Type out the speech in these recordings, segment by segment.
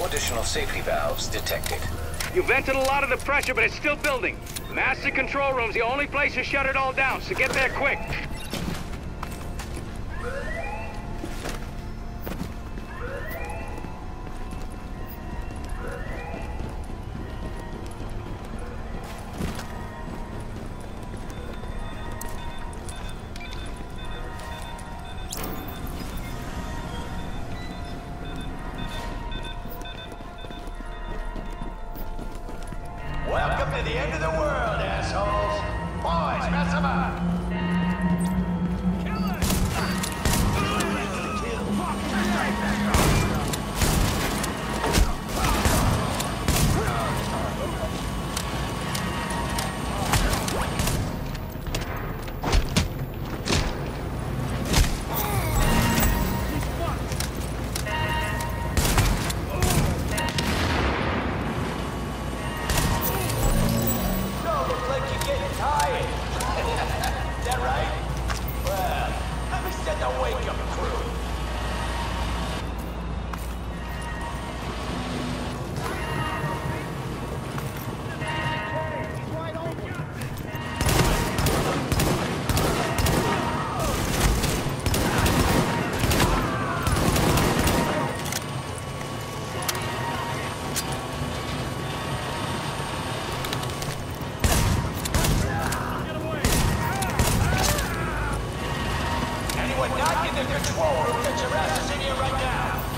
Operational safety valves detected. You vented a lot of the pressure, but it's still building. Master control room's the only place to shut it all down, so get there quick. Not in the control room, get your asses in here right now.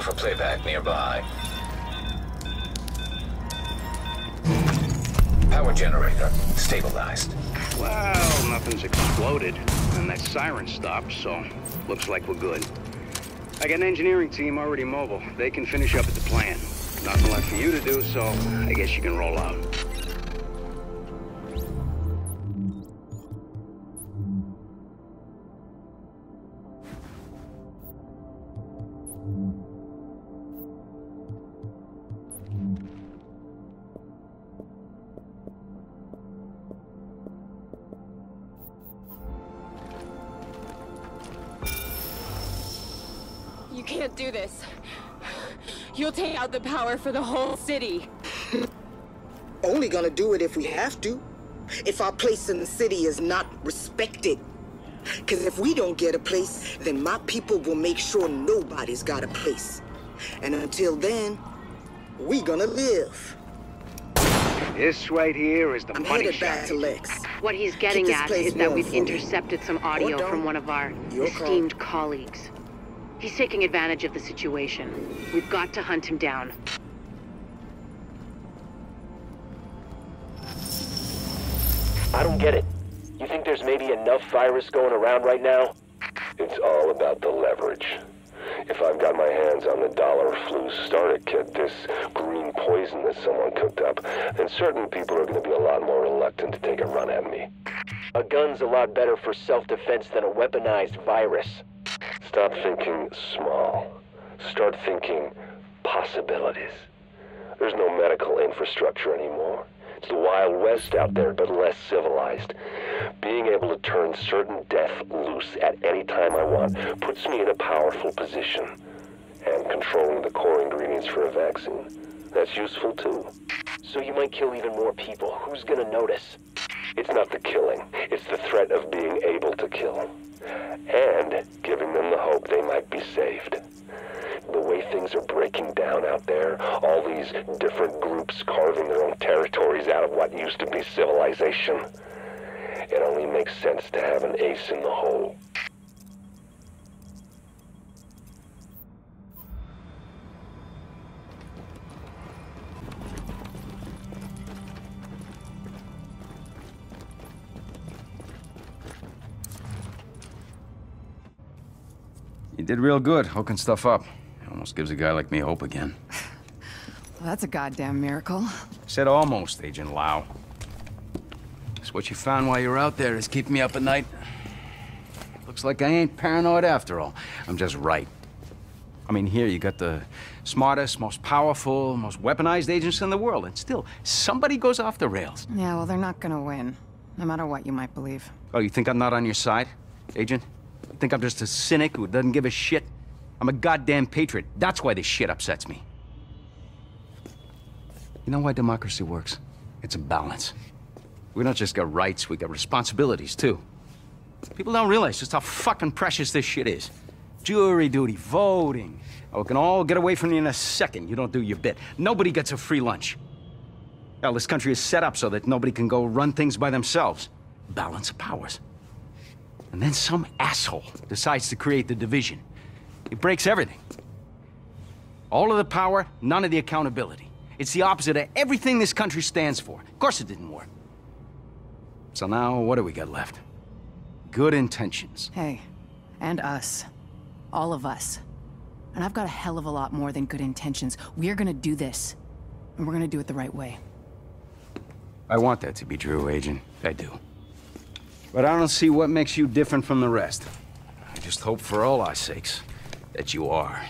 For playback nearby. Power generator stabilized. Well, nothing's exploded, and that siren stopped, so looks like we're good. I got an engineering team already mobile. They can finish up at the plan. Nothing left for you to do, so I guess you can roll out. You can't do this. You'll take out the power for the whole city. Only gonna do it if we have to. If our place in the city is not respected. Cause if we don't get a place, then my people will make sure nobody's got a place. And until then, we gonna live. This right here is the I'm money headed shot. back to Lex. What he's getting at is that we've for me. intercepted some audio from one of our Your call. esteemed colleagues. He's taking advantage of the situation. We've got to hunt him down. I don't get it. You think there's maybe enough virus going around right now? It's all about the leverage. If I've got my hands on the dollar flu starter kit, this green poison that someone cooked up, then certain people are going to be a lot more reluctant to take a run at me. A gun's a lot better for self-defense than a weaponized virus. Stop thinking small. Start thinking possibilities. There's no medical infrastructure anymore. It's the Wild West out there, but less civilized. Being able to turn certain death loose at any time I want puts me in a powerful position. And controlling the core ingredients for a vaccine. That's useful too. So you might kill even more people. Who's gonna notice? It's not the killing, it's the threat of being able to kill. And giving them the hope they might be saved. The way things are breaking down out there, all these different groups carving their own territories out of what used to be civilization. It only makes sense to have an ace in the hole. You did real good hooking stuff up. It almost gives a guy like me hope again. Well, that's a goddamn miracle. Said almost, Agent Lau. Guess what you found while you were out there is keeping me up at night. Looks like I ain't paranoid after all. I'm just right. I mean, here you got the smartest, most powerful, most weaponized agents in the world, and still, somebody goes off the rails. Yeah, well, they're not gonna win. No matter what you might believe. Oh, you think I'm not on your side, Agent? Think I'm just a cynic who doesn't give a shit? I'm a goddamn patriot. That's why this shit upsets me. You know why democracy works? It's a balance. We don't just got rights, we got responsibilities, too. People don't realize just how fucking precious this shit is. Jury duty, voting. Oh, we can all get away from you in a second. You don't do your bit. Nobody gets a free lunch. Hell, this country is set up so that nobody can go run things by themselves. Balance of powers. And then some asshole decides to create the division. It breaks everything. All of the power, none of the accountability. It's the opposite of everything this country stands for. Of course it didn't work. So now, what do we got left? Good intentions. Hey, and us. All of us. And I've got a hell of a lot more than good intentions. We're gonna do this. And we're gonna do it the right way. I want that to be true, Agent. I do. But I don't see what makes you different from the rest. I just hope for all our sakes that you are.